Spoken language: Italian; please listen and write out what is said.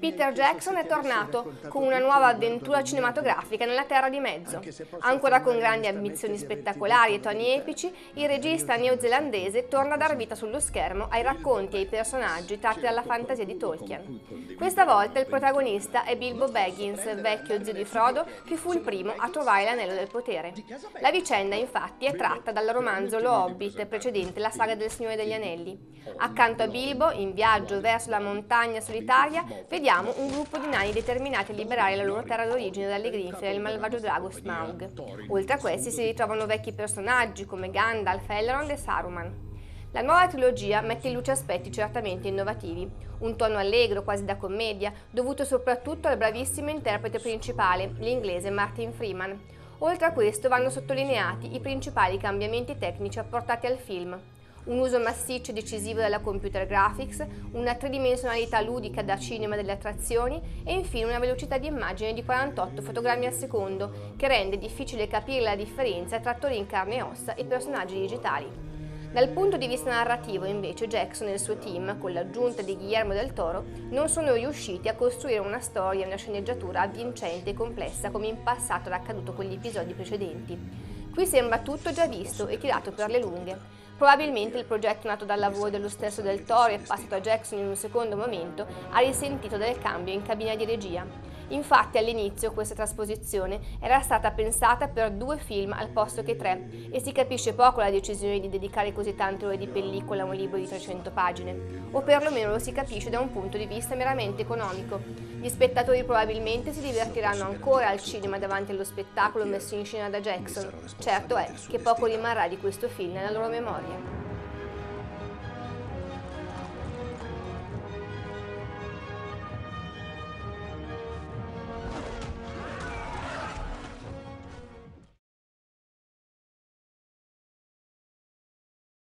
Peter Jackson è tornato con una nuova avventura cinematografica nella Terra di Mezzo. Ancora con grandi ambizioni spettacolari e toni epici, il regista neozelandese torna a dar vita sullo schermo ai racconti e ai personaggi tratti dalla fantasia di Tolkien. Questa volta il protagonista è Bilbo Baggins, vecchio zio di Frodo, che fu il primo a trovare l'anello del potere. La vicenda infatti è tratta dal romanzo Lo Hobbit, precedente la saga del Signore degli Anelli. Accanto a Bilbo, in viaggio verso la montagna solitaria, vediamo un gruppo di nani determinati a liberare la loro terra d'origine dalle grinfie del malvagio drago Smaug. Oltre a questi si ritrovano vecchi personaggi come Gandalf, Elrond e Saruman. La nuova trilogia mette in luce aspetti certamente innovativi, un tono allegro, quasi da commedia, dovuto soprattutto al bravissimo interprete principale, l'inglese Martin Freeman. Oltre a questo vanno sottolineati i principali cambiamenti tecnici apportati al film, un uso massiccio e decisivo della computer graphics, una tridimensionalità ludica da cinema delle attrazioni e infine una velocità di immagine di 48 fotogrammi al secondo, che rende difficile capire la differenza tra attori in carne e ossa e personaggi digitali. Dal punto di vista narrativo, invece, Jackson e il suo team, con l'aggiunta di Guillermo del Toro, non sono riusciti a costruire una storia e una sceneggiatura avvincente e complessa come in passato era accaduto con gli episodi precedenti. Qui sembra tutto già visto e tirato per le lunghe. Probabilmente il progetto nato dal lavoro dello stesso del Toro e passato a Jackson in un secondo momento ha risentito del cambio in cabina di regia. Infatti all'inizio questa trasposizione era stata pensata per due film al posto che tre e si capisce poco la decisione di dedicare così tante ore di pellicola a un libro di 300 pagine, o perlomeno lo si capisce da un punto di vista meramente economico. Gli spettatori probabilmente si divertiranno ancora al cinema davanti allo spettacolo messo in scena da Jackson, certo è che poco rimarrà di questo film nella loro memoria. 么样？